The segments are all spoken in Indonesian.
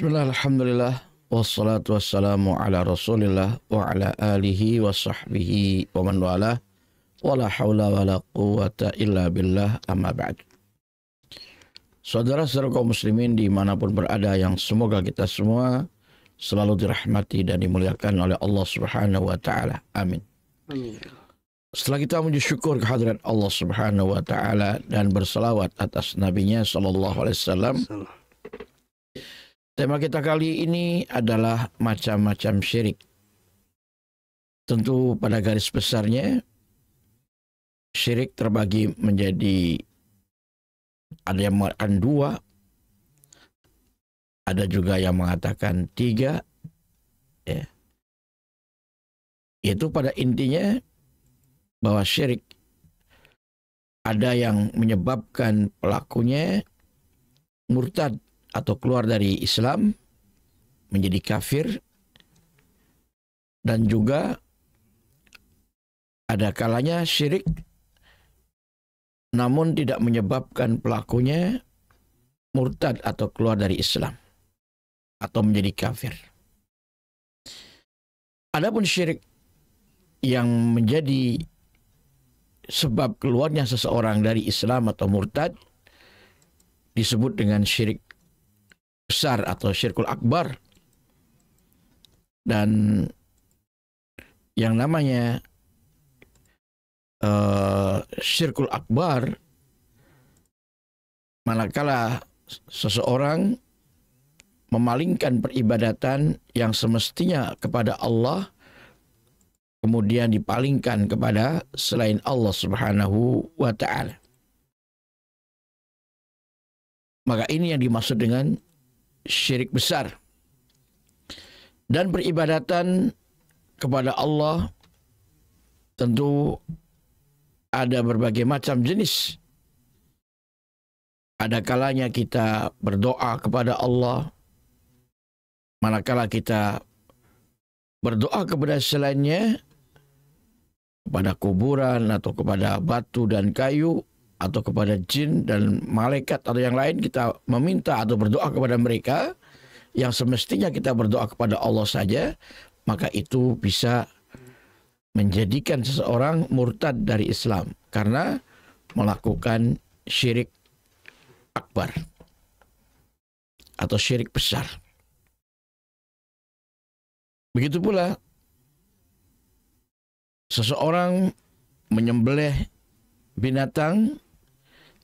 Bismillah, alhamdulillah, wassalatu wassalamu ala rasulillah wa ala alihi wa sahbihi wa man wala wa la hawla wa la quwata illa billah amma ba'd. Saudara-saudara kaum muslimin di mana pun berada yang semoga kita semua selalu dirahmati dan dimuliakan oleh Allah subhanahu wa ta'ala. Amin. Amin. Setelah kita mengucap syukur kehadiran Allah subhanahu wa ta'ala dan berselawat atas nabinya sallallahu alaihi wasallam. Tema kita kali ini adalah macam-macam syirik. Tentu pada garis besarnya syirik terbagi menjadi ada yang mengatakan dua, ada juga yang mengatakan tiga. Ya. Itu pada intinya bahwa syirik ada yang menyebabkan pelakunya murtad atau keluar dari Islam menjadi kafir dan juga ada kalanya syirik namun tidak menyebabkan pelakunya murtad atau keluar dari Islam atau menjadi kafir. Adapun syirik yang menjadi sebab keluarnya seseorang dari Islam atau murtad disebut dengan syirik besar atau syirkul akbar. Dan yang namanya uh, syirkul akbar manakala seseorang memalingkan peribadatan yang semestinya kepada Allah kemudian dipalingkan kepada selain Allah Subhanahu wa taala. Maka ini yang dimaksud dengan syirik besar. Dan peribadatan kepada Allah tentu ada berbagai macam jenis. Ada kalanya kita berdoa kepada Allah, manakala kita berdoa kepada selainnya, kepada kuburan atau kepada batu dan kayu, atau kepada jin dan malaikat atau yang lain kita meminta atau berdoa kepada mereka yang semestinya kita berdoa kepada Allah saja maka itu bisa menjadikan seseorang murtad dari Islam karena melakukan syirik akbar atau syirik besar. Begitu pula seseorang menyembelih binatang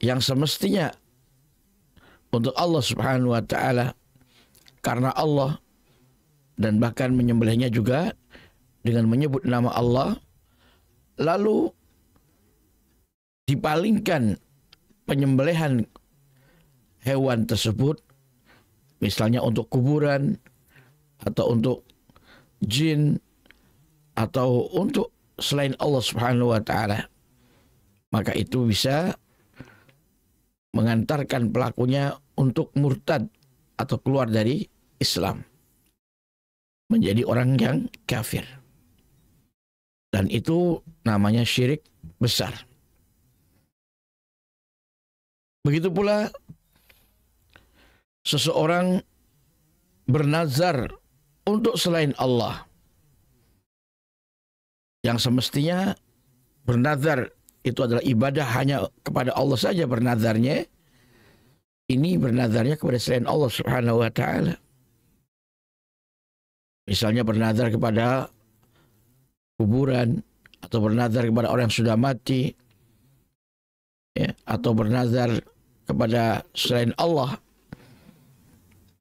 yang semestinya untuk Allah Subhanahu wa taala karena Allah dan bahkan menyembelihnya juga dengan menyebut nama Allah lalu dipalingkan penyembelihan hewan tersebut misalnya untuk kuburan atau untuk jin atau untuk selain Allah Subhanahu wa taala maka itu bisa mengantarkan pelakunya untuk murtad atau keluar dari Islam. Menjadi orang yang kafir. Dan itu namanya syirik besar. Begitu pula seseorang bernazar untuk selain Allah yang semestinya bernazar itu adalah ibadah hanya kepada Allah saja bernazarnya, ini bernazarnya kepada selain Allah Subhanahu wa taala. Misalnya bernazar kepada kuburan atau bernazar kepada orang yang sudah mati ya, atau bernazar kepada selain Allah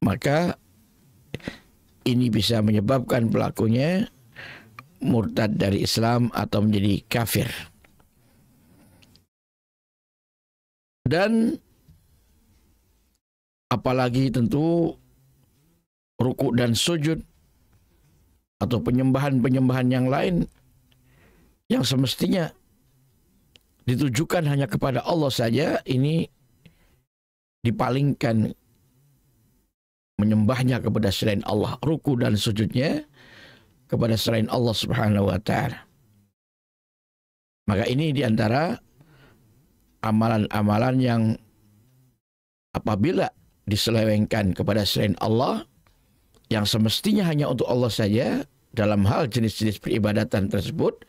maka ini bisa menyebabkan pelakunya murtad dari Islam atau menjadi kafir. Dan apalagi tentu ruku dan sujud atau penyembahan-penyembahan yang lain yang semestinya ditujukan hanya kepada Allah saja ini dipalingkan menyembahnya kepada selain Allah. Ruku dan sujudnya kepada selain Allah Subhanahu wa taala. Maka ini di antara amalan-amalan yang apabila diselewengkan kepada selain Allah yang semestinya hanya untuk Allah saja dalam hal jenis-jenis peribadatan tersebut,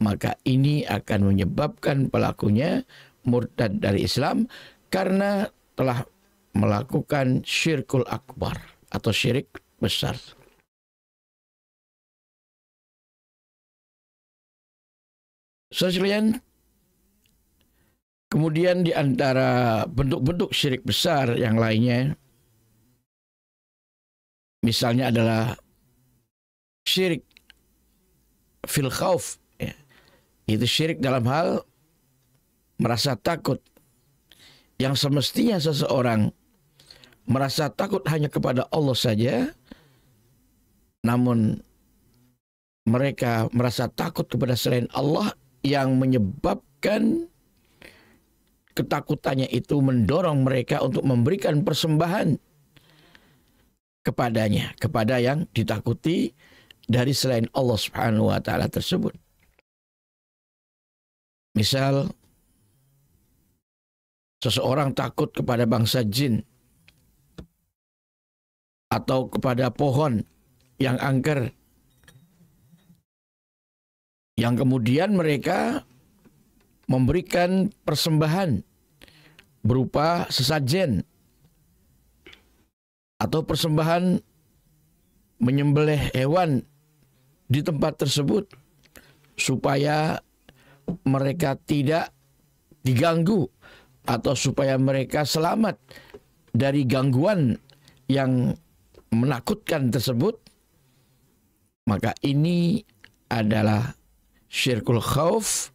maka ini akan menyebabkan pelakunya murtad dari Islam karena telah melakukan syirkul akbar atau syirik besar. Saudara kemudian di antara bentuk-bentuk syirik besar yang lainnya, misalnya adalah syirik fil khauf, ya. itu syirik dalam hal merasa takut yang semestinya seseorang merasa takut hanya kepada Allah saja, namun mereka merasa takut kepada selain Allah yang menyebabkan ketakutannya itu mendorong mereka untuk memberikan persembahan kepadanya, kepada yang ditakuti dari selain Allah Subhanahu wa taala tersebut. Misal seseorang takut kepada bangsa jin atau kepada pohon yang angker yang kemudian mereka memberikan persembahan berupa sesajen atau persembahan menyembelih hewan di tempat tersebut supaya mereka tidak diganggu atau supaya mereka selamat dari gangguan yang menakutkan tersebut, maka ini adalah syirkul khauf,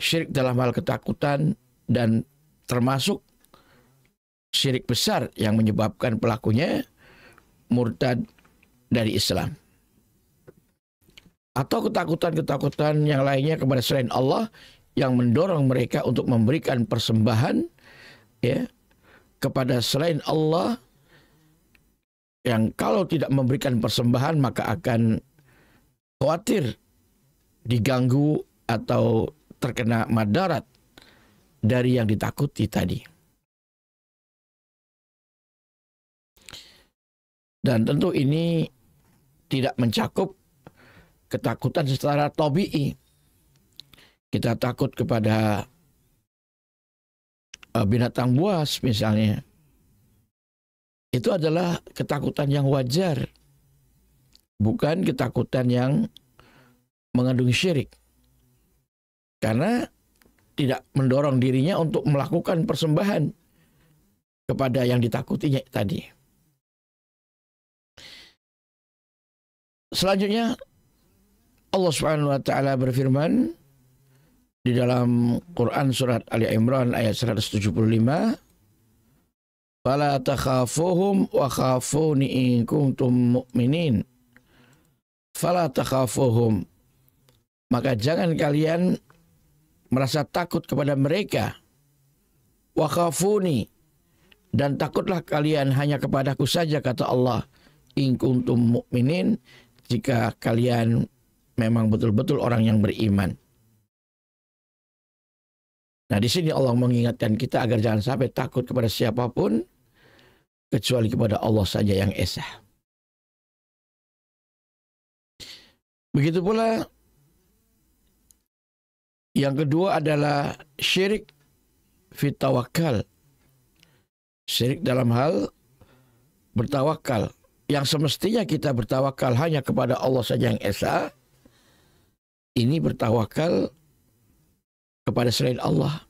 syirik dalam hal ketakutan dan termasuk syirik besar yang menyebabkan pelakunya murtad dari Islam. Atau ketakutan-ketakutan yang lainnya kepada selain Allah yang mendorong mereka untuk memberikan persembahan ya kepada selain Allah yang kalau tidak memberikan persembahan maka akan khawatir diganggu atau terkena madarat dari yang ditakuti tadi. Dan tentu ini tidak mencakup ketakutan secara tobi'i kita takut kepada uh, binatang buas misalnya, itu adalah ketakutan yang wajar, bukan ketakutan yang mengandung syirik. Karena tidak mendorong dirinya untuk melakukan persembahan kepada yang ditakutinya tadi. Selanjutnya Allah Subhanahu wa taala berfirman di dalam Quran surat Ali Imran ayat 175 Fala takhafuhum wa khafuni in kuntum mu'minin Fala takhafuhum Maka jangan kalian merasa takut kepada mereka wa khafuni dan takutlah kalian hanya kepadaku saja kata Allah in kuntum jika kalian memang betul-betul orang yang beriman. Nah di sini Allah mengingatkan kita agar jangan sampai takut kepada siapa pun kecuali kepada Allah saja yang esa. Begitu pula yang kedua adalah syirik fitawakal. Syirik dalam hal bertawakal. Yang semestinya kita bertawakal hanya kepada Allah saja yang esa. Ini bertawakal kepada selain Allah.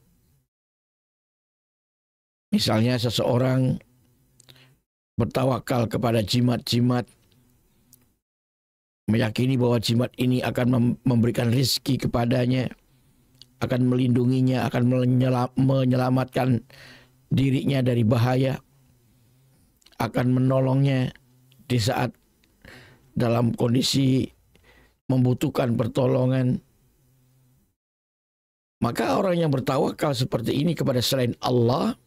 Misalnya seseorang bertawakal kepada jimat-jimat, meyakini bahwa jimat ini akan memberikan rizki kepadanya, akan melindunginya, akan menyelamatkan dirinya dari bahaya, akan menolongnya di saat dalam kondisi membutuhkan pertolongan, maka orang yang bertawakal seperti ini kepada selain Allah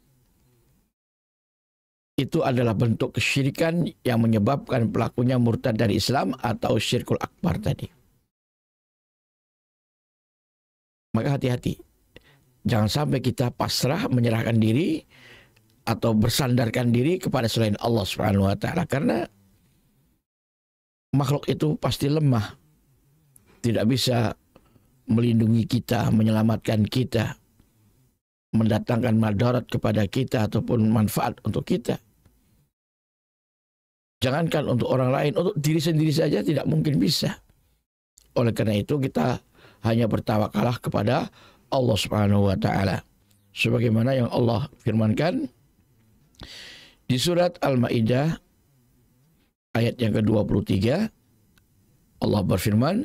itu adalah bentuk kesyirikan yang menyebabkan pelakunya murtad dari Islam atau syirkul akbar tadi. Maka hati-hati. Jangan sampai kita pasrah menyerahkan diri atau bersandarkan diri kepada selain Allah Subhanahu wa taala karena makhluk itu pasti lemah. Tidak bisa melindungi kita, menyelamatkan kita, mendatangkan madarat kepada kita ataupun manfaat untuk kita. Jangankan untuk orang lain, untuk diri sendiri saja tidak mungkin bisa. Oleh karena itu kita hanya bertawakalah kepada Allah Subhanahu wa taala. Sebagaimana yang Allah firmankan di surat Al-Maidah ayat yang ke-23 Allah berfirman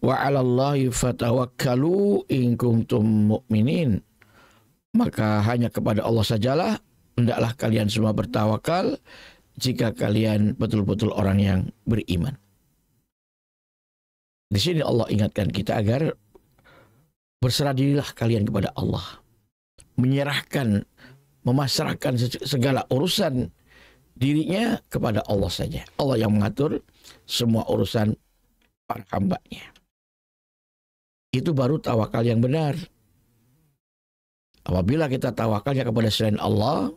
wa 'alallahi fatawakkalu in kuntum mu'minin maka hanya kepada Allah sajalah hendaklah kalian semua bertawakal jika kalian betul-betul orang yang beriman. Di sini Allah ingatkan kita agar berserah dirilah kalian kepada Allah. Menyerahkan, memasrahkan segala urusan dirinya kepada Allah saja. Allah yang mengatur semua urusan para hambanya. Itu baru tawakal yang benar. Apabila kita tawakalnya kepada selain Allah,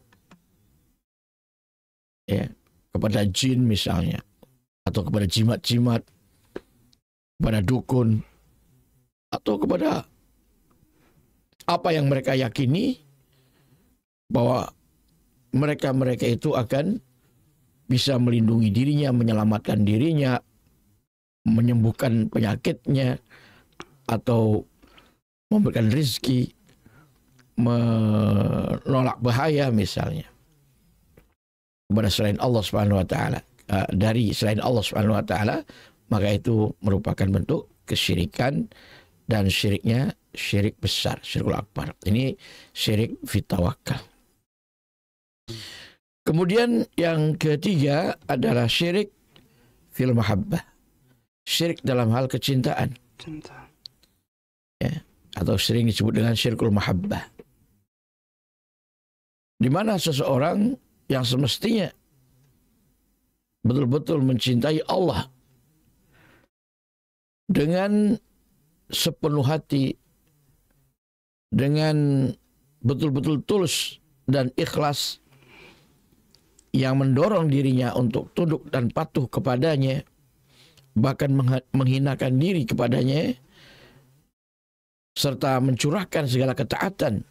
ya kepada jin misalnya atau kepada jimat-jimat kepada dukun atau kepada apa yang mereka yakini bahwa mereka-mereka itu akan bisa melindungi dirinya, menyelamatkan dirinya, menyembuhkan penyakitnya, atau memberikan rezeki, menolak bahaya misalnya. Kepada selain Allah Subhanahu wa taala uh, dari selain Allah Subhanahu wa taala maka itu merupakan bentuk kesyirikan dan syiriknya syirik besar syirikul akbar. Ini syirik fitawakal. Kemudian yang ketiga adalah syirik fil mahabbah. Syirik dalam hal kecintaan. Cinta. Ya atau sering disebut dengan syirkul mahabbah. Di mana seseorang yang semestinya betul-betul mencintai Allah dengan sepenuh hati, dengan betul-betul tulus dan ikhlas yang mendorong dirinya untuk tunduk dan patuh kepadanya, bahkan menghinakan diri kepadanya, serta mencurahkan segala ketaatan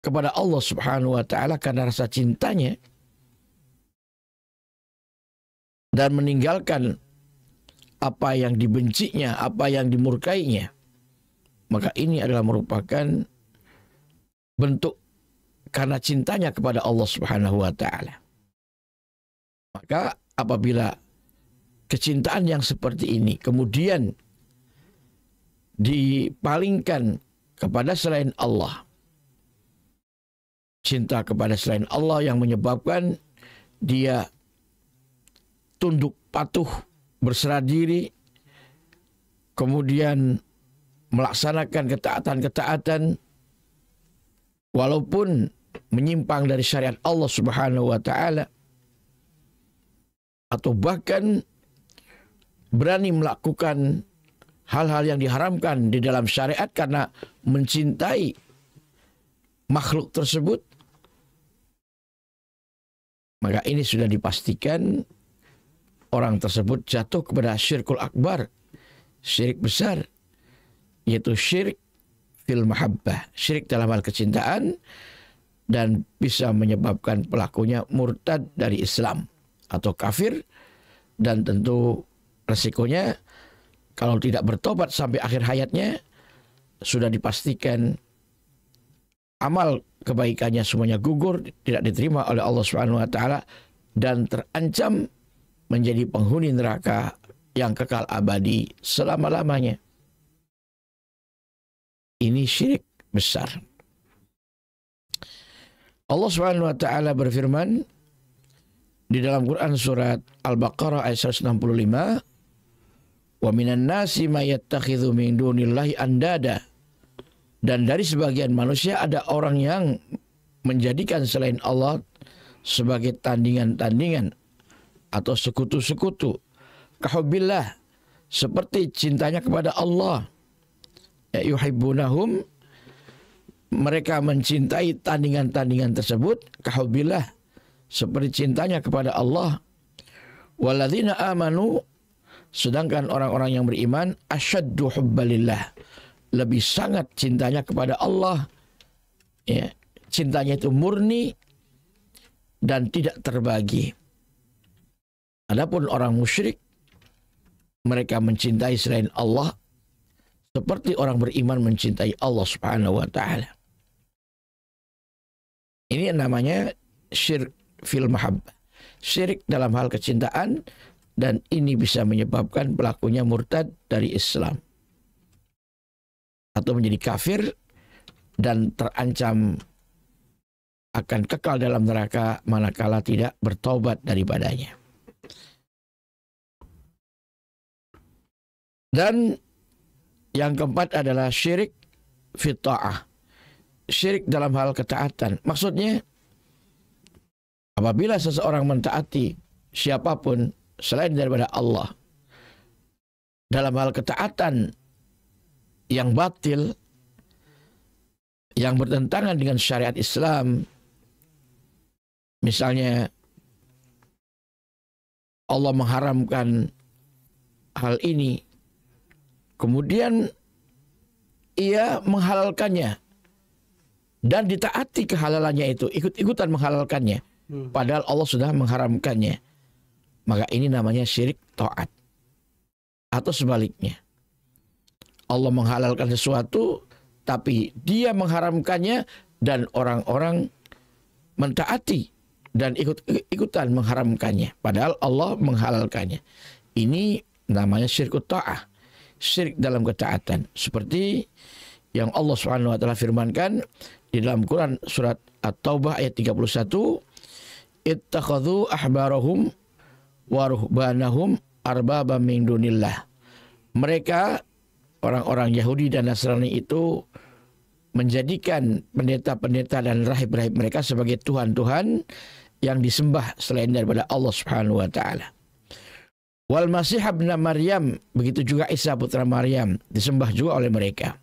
kepada Allah Subhanahu wa taala karena rasa cintanya dan meninggalkan apa yang dibencinya, apa yang dimurkainya. Maka ini adalah merupakan bentuk karena cintanya kepada Allah Subhanahu wa taala. Maka apabila kecintaan yang seperti ini kemudian dipalingkan kepada selain Allah, cinta kepada selain Allah yang menyebabkan dia tunduk patuh berserah diri kemudian melaksanakan ketaatan-ketaatan walaupun menyimpang dari syariat Allah Subhanahu wa taala atau bahkan berani melakukan hal-hal yang diharamkan di dalam syariat karena mencintai makhluk tersebut maka ini sudah dipastikan orang tersebut jatuh kepada syirkul akbar, syirik besar, yaitu syirik fil mahabbah, syirik dalam hal kecintaan, dan bisa menyebabkan pelakunya murtad dari Islam atau kafir, dan tentu resikonya kalau tidak bertobat sampai akhir hayatnya, sudah dipastikan amal kebaikannya semuanya gugur, tidak diterima oleh Allah Subhanahu wa taala dan terancam menjadi penghuni neraka yang kekal abadi selama-lamanya. Ini syirik besar. Allah Subhanahu wa taala berfirman di dalam Quran surat Al-Baqarah ayat 165 Wa minan nasi may yattakhidhu min dunillahi andada dan dari sebagian manusia ada orang yang menjadikan selain Allah sebagai tandingan-tandingan atau sekutu-sekutu. Kahubillah seperti cintanya kepada Allah. Ya yuhibbunahum mereka mencintai tandingan-tandingan tersebut. Kahubillah seperti cintanya kepada Allah. Walladzina amanu sedangkan orang-orang yang beriman asyaddu hubbalillah. Lebih sangat cintanya kepada Allah. Ya cintanya itu murni dan tidak terbagi adapun orang musyrik mereka mencintai selain Allah seperti orang beriman mencintai Allah Subhanahu wa taala. Ini namanya syirik fil mahabbah. Syirik dalam hal kecintaan dan ini bisa menyebabkan pelakunya murtad dari Islam. Atau menjadi kafir dan terancam akan kekal dalam neraka manakala tidak bertobat daripadanya. Dan yang keempat adalah syirik fita'ah. Syirik dalam hal ketaatan. Maksudnya apabila seseorang mentaati siapa pun selain daripada Allah dalam hal ketaatan yang batil yang bertentangan dengan syariat Islam misalnya Allah mengharamkan hal ini kemudian ia menghalalkannya dan ditaati kehalalannya itu ikut-ikutan menghalalkannya hmm. padahal Allah sudah mengharamkannya maka ini namanya syirik taat. Atau sebaliknya. Allah menghalalkan sesuatu tapi dia mengharamkannya dan orang-orang mentaati dan ikut-ikutan mengharamkannya padahal Allah menghalalkannya. Ini namanya syirik ta'ah. Syirik dalam ketaatan seperti yang Allah Subhanahu wa taala firmankan di dalam Quran surat At-Taubah ayat 31 ittakhadhu ahbarahum waruhbanahum arbaba min dunillah. Mereka orang-orang Yahudi dan Nasrani itu menjadikan pendeta-pendeta dan rahib-rahib mereka sebagai tuhan-tuhan yang disembah selain daripada Allah Subhanahu wa taala. Wal Masih bin Maryam, begitu juga Isa putra Maryam disembah juga oleh mereka.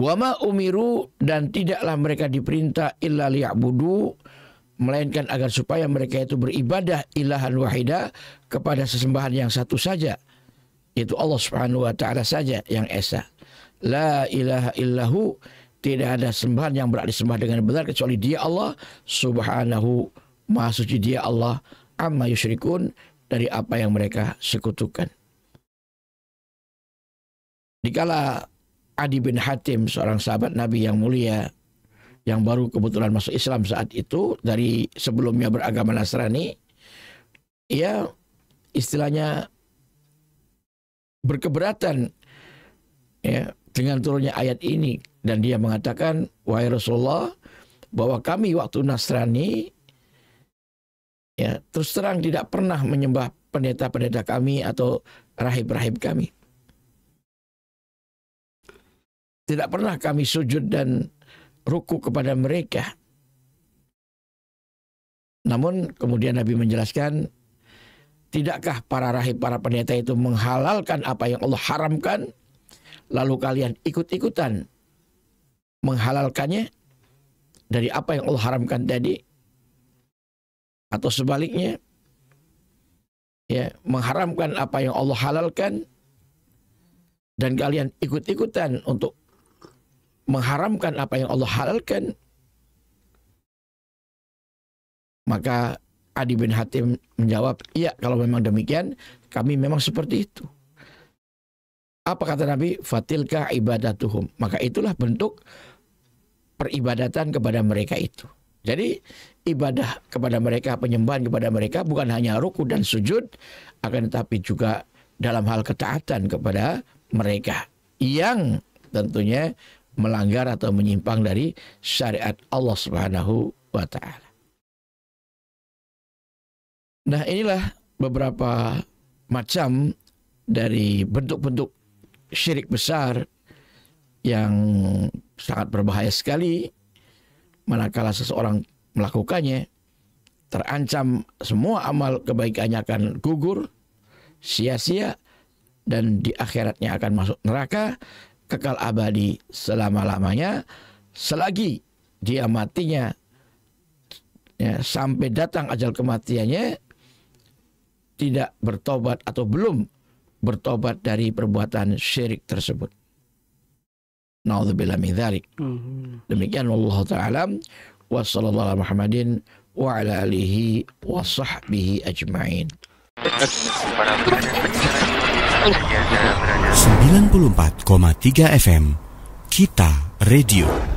Wama umiru dan tidaklah mereka diperintah illa liya'budu melainkan agar supaya mereka itu beribadah ilahan wahida kepada sesembahan yang satu saja itu Allah Subhanahu wa taala saja yang esa la ilaha illahu tidak ada sembahan yang berarti disembah dengan benar kecuali dia Allah subhanahu maha suci dia Allah amma yusyrikun dari apa yang mereka sekutukan. Dikala Adi bin Hatim seorang sahabat Nabi yang mulia yang baru kebetulan masuk Islam saat itu dari sebelumnya beragama Nasrani ia istilahnya berkeberatan ya dengan turunnya ayat ini. Dan dia mengatakan wahai Rasulullah bahwa kami waktu Nasrani ya terus terang tidak pernah menyembah pendeta-pendeta kami atau rahib-rahib kami tidak pernah kami sujud dan ruku kepada mereka. Namun kemudian Nabi menjelaskan, tidakkah para rahib, para pendeta itu menghalalkan apa yang Allah haramkan, lalu kalian ikut-ikutan menghalalkannya dari apa yang Allah haramkan tadi? Atau sebaliknya, ya mengharamkan apa yang Allah halalkan dan kalian ikut-ikutan untuk mengharamkan apa yang Allah halalkan, maka Adi bin Hatim menjawab, iya kalau memang demikian, kami memang seperti itu. Apa kata Nabi? Fatilka ibadatuhum. Maka itulah bentuk peribadatan kepada mereka itu. Jadi ibadah kepada mereka, penyembahan kepada mereka bukan hanya ruku dan sujud, akan tetapi juga dalam hal ketaatan kepada mereka yang tentunya melanggar atau menyimpang dari syariat Allah Subhanahu wa taala. Nah, inilah beberapa macam dari bentuk-bentuk syirik besar yang sangat berbahaya sekali manakala seseorang melakukannya terancam semua amal kebaikannya akan gugur sia-sia dan di akhiratnya akan masuk neraka kekal abadi selama-lamanya selagi dia matinya ya, sampai datang ajal kematiannya tidak bertobat atau belum bertobat dari perbuatan syirik tersebut. Nauzubillah min dzalik. Hmm. Demikian Allah taala wa sallallahu Muhammadin wa ala alihi wa sahbihi ajma'in. 94,3 FM Kita Radio